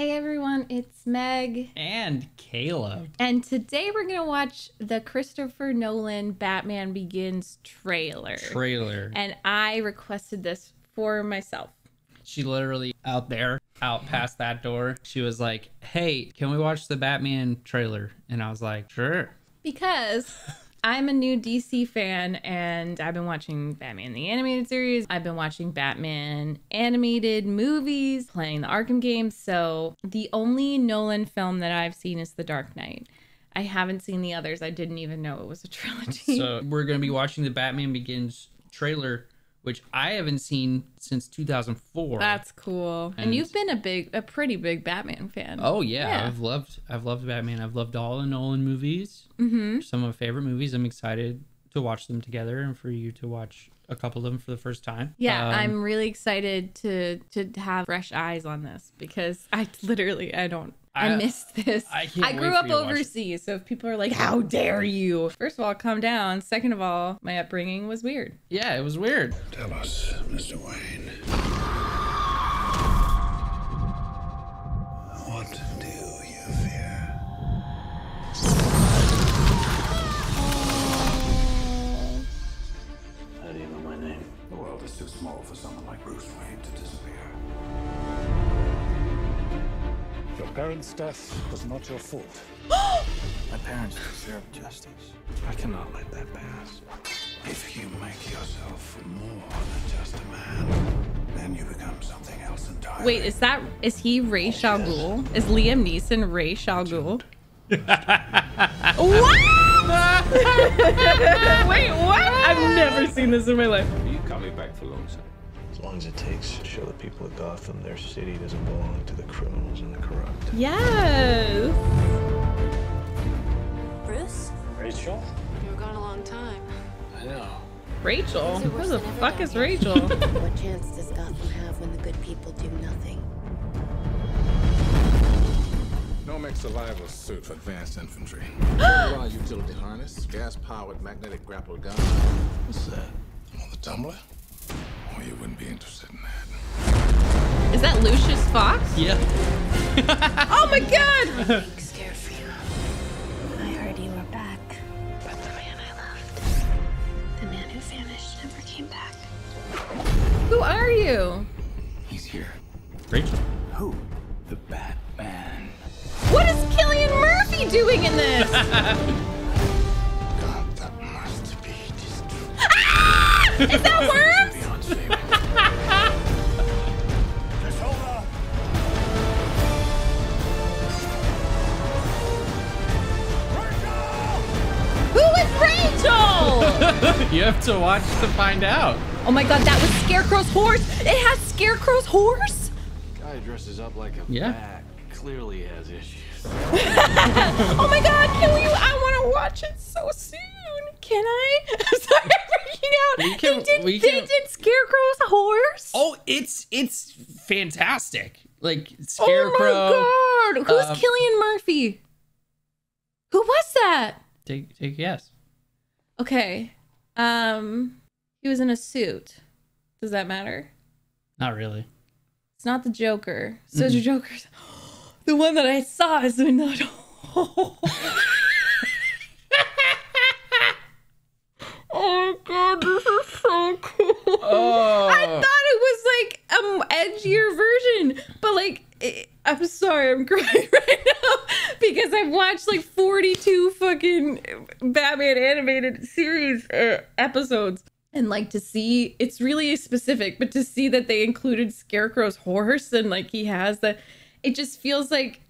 Hey everyone, it's Meg. And Caleb. And today we're going to watch the Christopher Nolan Batman Begins trailer. Trailer. And I requested this for myself. She literally out there, out past that door, she was like, Hey, can we watch the Batman trailer? And I was like, Sure. Because I'm a new DC fan and I've been watching Batman the animated series. I've been watching Batman animated movies, playing the Arkham games. So the only Nolan film that I've seen is The Dark Knight. I haven't seen the others. I didn't even know it was a trilogy. So we're going to be watching the Batman Begins trailer, which I haven't seen since 2004. That's cool. And, And- you've been a big, a pretty big Batman fan. Oh yeah, Yeah. I've loved I've loved Batman. I've loved all the Nolan movies. Mm-hmm. Some of my favorite movies. I'm excited to watch them together and for you to watch a couple of them for the first time. Yeah, Um, I'm really excited to to have fresh eyes on this because I literally I don't I, I- missed this. I can't grew wait for up you to watch it. overseas, so if people are like, "How dare you?" First of all, calm down. Second of all, my upbringing was weird. Yeah, it was weird. Tell us, Mr. Wayne. Too small for someone like Bruce Wayne to disappear. Your parents' death was not your fault. My parents deserve justice. I cannot let that pass. If you make yourself more than just a man, then you become something else entirely. Wait, is that is he Ra's al Ghul? Is Liam Neeson Ra's al Ghul? what? Wait, what? I've seen this in my life. You got me back for long, sir. As long as it takes to show the people of Gotham their city doesn't belong to the criminals and the corrupt. Yes. Bruce? Rachel? You were gone a long time. I know. Rachel. Who worse the fuck is. Rachel? what chance does Gotham have when the good people do nothing? Nomex survival suit for advanced infantry. Raw utility harness, gas-powered magnetic grapple gun. What's that? Well, the tumbler? Oh, you wouldn't be interested in that. Is that Lucius Fox? Yeah. Oh my god! Scared for you. I heard you were back. But the man I loved, the man who vanished, never came back. Who are you? He's here. Rachel. Who? The Batman. Doing in this? God, that must be just ah! Is that Worms? beyond saving. Just hold on. Who is Rachel? you have to watch to find out. oh my god, that was Scarecrow's horse. It has Scarecrow's horse. Guy dresses up like a Yeah. bat clearly has issues. Oh my god, can we? I want to watch it so soon. Can I? I'm sorry, I'm freaking out. Can- they did, they can- did Scarecrow's horse. Oh, it's it's fantastic. Like Scarecrow. Oh my god, who's um, Cillian Murphy? Who was that? Take take a guess. Okay, um, he was in a suit. Does that matter? Not really. It's not the Joker. So the Joker's the one that I saw is in the. oh my god, this is so cool. Oh. I thought it was like um edgier version, but like it, I'm sorry, I'm crying right now because I've watched like 42 fucking Batman animated series uh, episodes. And like to see, it's really specific, but to see that they included Scarecrow's horse and like he has the, it just feels like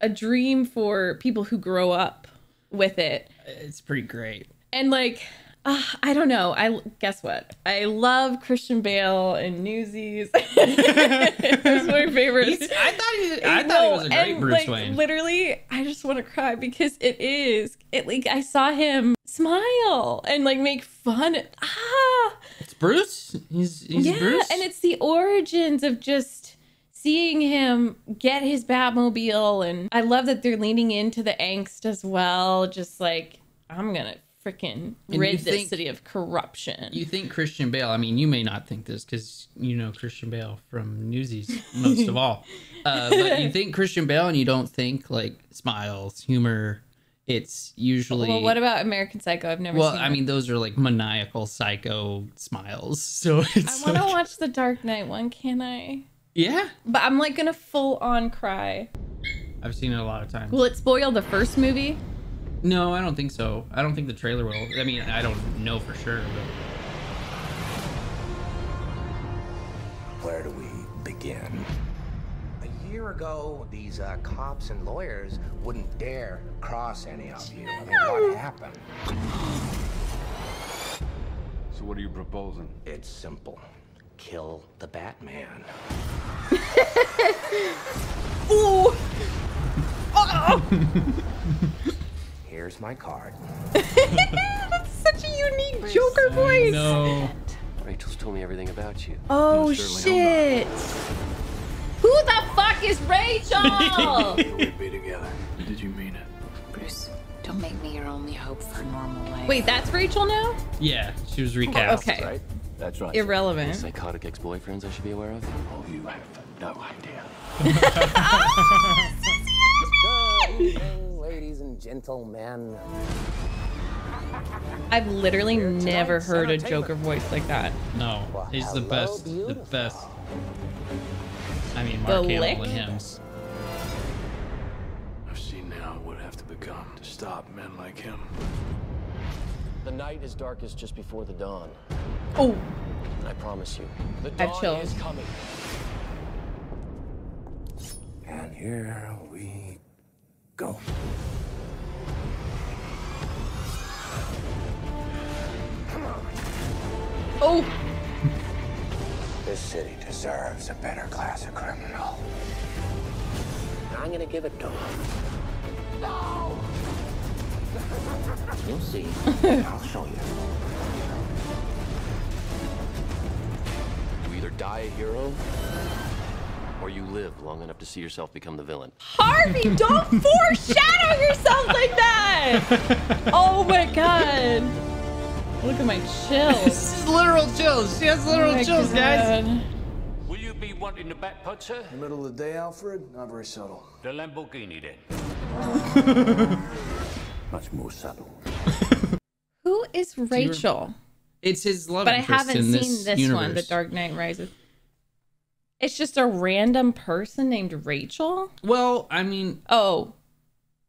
a dream for people who grow up with it It's pretty great. and like uh, I don't know. I guess what I love Christian Bale and Newsies. was my favorite. He's- I thought he, I thought No, he was a great and, Bruce like, Wayne. Literally, I just want to cry because it is. It like I saw him smile and like make fun. Ah, It's Bruce. He's he's yeah, Bruce. and it's the origins of just seeing him get his Batmobile, and I love that they're leaning into the angst as well. Just like I'm gonna freaking rid this think- city of corruption. You think Christian Bale? I mean, you may not think this because you know Christian Bale from Newsies most of all. Uh, but you think Christian Bale, and you don't think like smiles, humor. It's usually well, what about American Psycho? I've never Well, I it. mean, those are like maniacal psycho smiles. So it's I want to like- watch the Dark Knight one, can I? Yeah. But I'm like gonna full on cry. I've seen it a lot of times. Will it spoil the first movie? No, I don't think so. I don't think the trailer will. I mean, I don't know for sure. But Where do we begin? A year ago, these uh, cops and lawyers wouldn't dare cross any of you. I mean, what happened? So what are you proposing? It's simple. Kill the Batman. Ooh. Oh, Here's my card. that's such a unique Joker voice. no. Rachel's told me everything about you. Oh certainly shit. Who the fuck is Rachel? We'd be together. Did you mean it? Bruce, don't make me your only hope for normal life. Wait, that's Rachel now? Yeah, she was recast. Okay. Right? That's right. Irrelevant. Psychotic ex-boyfriends I should be aware of? Oh, you have no idea. Oh, Good evening, ladies and gentlemen. I've literally never tonight's heard a entertainment. Joker voice like that. No, Well, he's the hello, best. The best. I mean, The Mark Hamill lick? and hymns. I've seen how it would have to become to stop men like him. The night is darkest just before the dawn. Oh, I promise you, the I have dawn chills. is coming. And here we go. Come on. Oh, This city deserves a better class of criminal. I'm gonna give it to him. No! You'll see. I'll show you. You either die a hero, or you live long enough to see yourself become the villain. Harvey, don't foreshadow yourself like that. Oh my god. Look at my chills. This is literal chills. She has literal Oh my chills, guys. Will you be wanting the Batpod, sir? Middle of the day, Alfred? Not very subtle. The Lamborghini, then. Much more subtle. Who is Rachel? It's his love But I interest haven't in seen this, this universe. one, The Dark Knight Rises. It's just a random person named Rachel. Well, I mean, Oh,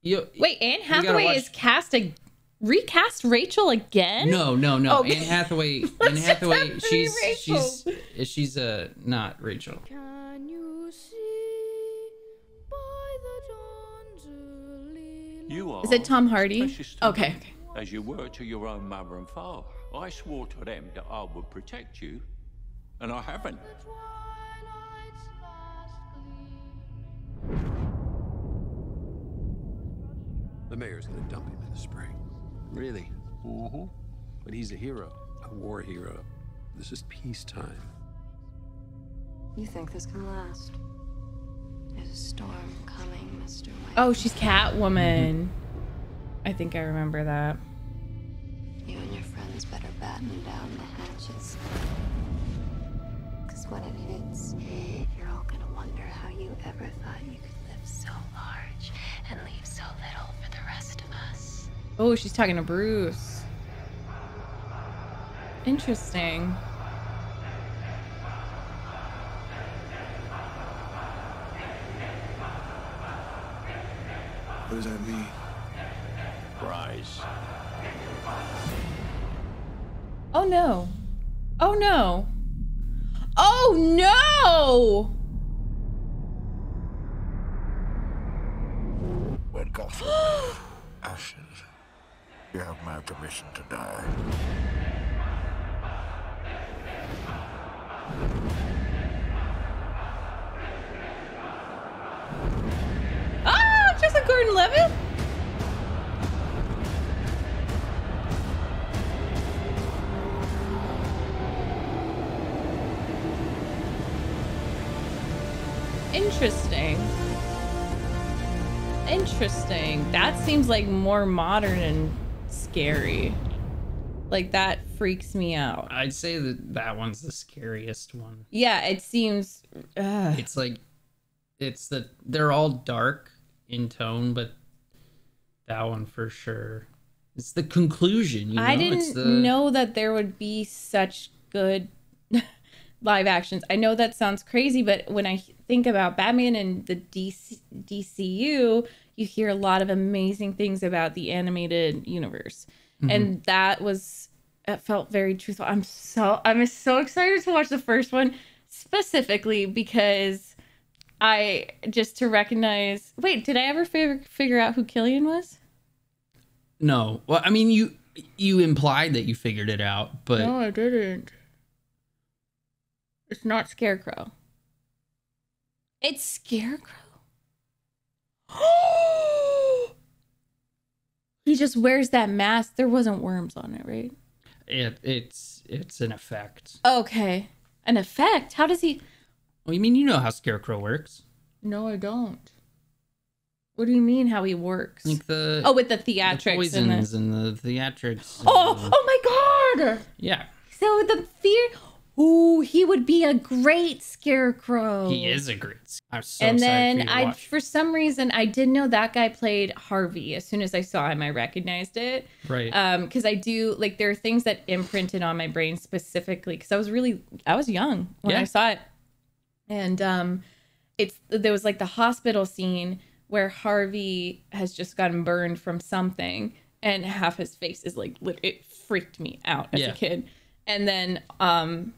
you wait, Anne Hathaway watch- is cast a recast Rachel again. No, no, no. Oh. Anne Hathaway. Anne Hathaway. have She's Rachels. she's she's uh not Rachel. Can You are. Is it Tom Hardy? to Okay, me, okay. As you were to your own mother and father. I swore to them that I would protect you, and I haven't. twilight's last gleam. The mayor's gonna dump him in the spring. Really? Mm-hmm. But he's a hero, a war hero. This is peacetime. You think this can last? Storm coming, Mr. White. Oh, she's Catwoman. I think I remember that. You and your friends better batten down the hatches. Because when it hits, you're all gonna wonder how you ever thought you could live so large and leave so little for the rest of us. Oh, she's talking to Bruce. Interesting. What does that mean? Rise. Oh no. Oh no. Oh no! When Gotham ashes, you have my permission to die. Ah, Joseph Gordon-Levitt. Interesting. Interesting. That seems like more modern and scary. Like that freaks me out. I'd say that that one's the scariest one. Yeah, it seems. Uh, It's like, it's the they're all dark in tone, but that one for sure. It's the conclusion. You know? I didn't the, know that there would be such good live actions. I know that sounds crazy, but when I think about Batman and the DC, DCU, you hear a lot of amazing things about the animated universe. Mm-hmm. And that was it felt very truthful. I'm so I'm so excited to watch the first one specifically because I just to recognize. Wait, did I ever figure figure out who Cillian was? No, well, I mean you you implied that you figured it out, but No, I didn't. It's not Scarecrow. It's Scarecrow. he just wears that mask. There wasn't worms on it, right? it it's it's an effect. Okay. An effect? How does he Well, you mean you know how Scarecrow works? No, I don't. What do you mean how he works? Like the oh, with the the theatrics and the... and the theatrics. Oh, and- oh my god. yeah, So the fear Ooh, he would be a great scarecrow. he is a great. I'm so and excited then for I, watch. for some reason, I did know that guy played Harvey. As soon as I saw him, I recognized it. Right. Um, because I do like there are things that imprinted on my brain specifically because I was really I was young when Yeah. I saw it, and um, it's there was like the hospital scene where Harvey has just gotten burned from something, and half his face is like lit- it freaked me out as Yeah. a kid, and then um,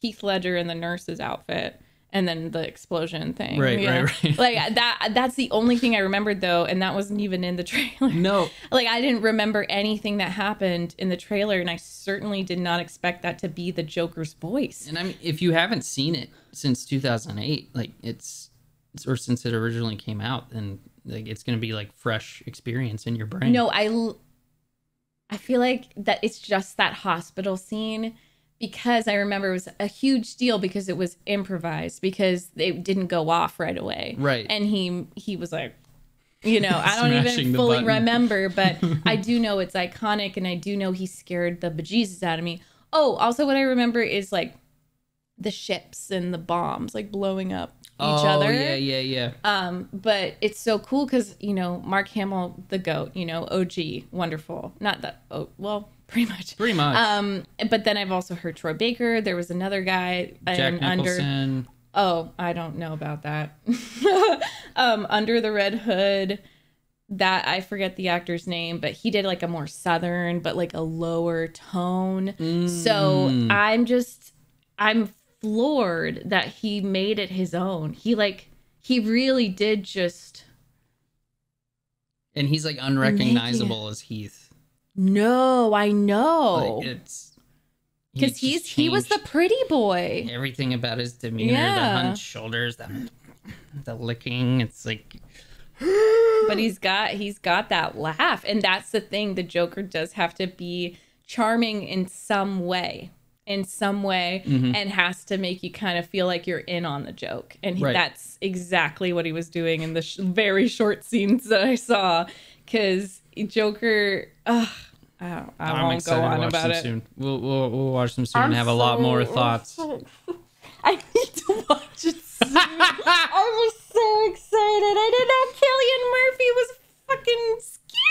Heath Ledger in the nurse's outfit. And then the explosion thing, Right, yeah. right, right. Like that—that's the only thing I remembered though, and that wasn't even in the trailer. no, Like I didn't remember anything that happened in the trailer, and I certainly did not expect that to be the Joker's voice. and I mean, if you haven't seen it since 2008, like it's, it's or since it originally came out, then like it's gonna be like fresh experience in your brain. No, I, l- I feel like that it's just that hospital scene because I remember it was a huge deal because it was improvised because it didn't go off right away. Right. And he he was like, you know, I don't even fully remember, but I do know it's iconic and I do know he scared the bejesus out of me. Oh, also what I remember is like the ships and the bombs like blowing up each oh, other. yeah, yeah, yeah. Um, but it's so cool because you know Mark Hamill, the goat, you know OG, wonderful. Not that oh well, pretty much. Pretty much. Um, but then I've also heard Troy Baker. There was another guy Jack and under. Nicholson. Oh, I don't know about that. um, under the red hood. That I forget the actor's name, but he did like a more southern, but like a lower tone. So Mm. I'm just, I'm floored that he made it his own. He like, he really did just. and he's like unrecognizable as Heath. No, I know. Like it's Because just he's he was the pretty boy. everything about his demeanor, the Yeah. hunched shoulders, the the licking. It's like but he's got he's got that laugh and that's the thing the joker does have to be charming in some way in some way Mhm. and has to make you kind of feel like you're in on the joke and he, Right. that's exactly what he was doing in the sh- very short scenes that i saw because joker ugh, I, don't, I I'm won't go on about it soon. We'll, we'll we'll watch them soon I'm and have a lot more so- thoughts. I need to watch it soon. I was so excited. I didn't know Cillian Murphy was fucking scarecrow.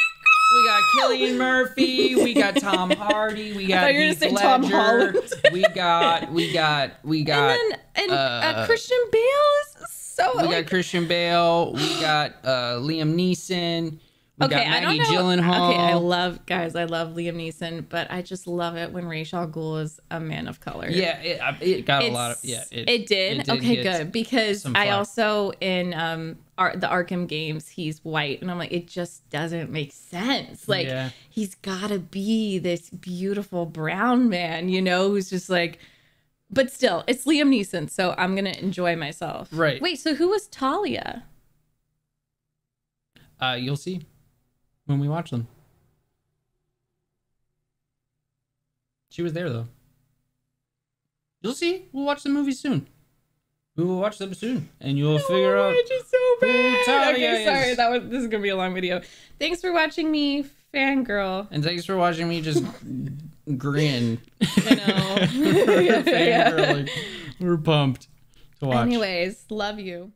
We got Cillian Murphy. We got Tom Hardy. We got thought you were Heath gonna Tom Ledger. Holland. we got we got we got and then and uh, uh, Christian Bale is so we like, got Christian Bale. We got uh, Liam Neeson. We okay, got I don't know. Gyllenhaal. Okay, I love guys. I love Liam Neeson, but I just love it when Ra's al Ghul is a man of color. yeah, it, it got a lot of yeah. It, did. okay, good. Because I also in um Ar- the Arkham games, he's white, and I'm like, it just doesn't make sense. Like Yeah. he's got to be this beautiful brown man, you know, who's just like. But still, it's Liam Neeson, so I'm gonna enjoy myself. Right. Wait, so who was Talia? Uh, you'll see when we watch them. She was there though. You'll see. We'll watch the movie soon. We will watch them soon, and you'll figure out. Watch it so bad. Okay, sorry. That was this is gonna be a long video. Thanks for watching me fangirl. And thanks for watching me just grin. I know. Fangirling. We're pumped to watch. Anyways, love you.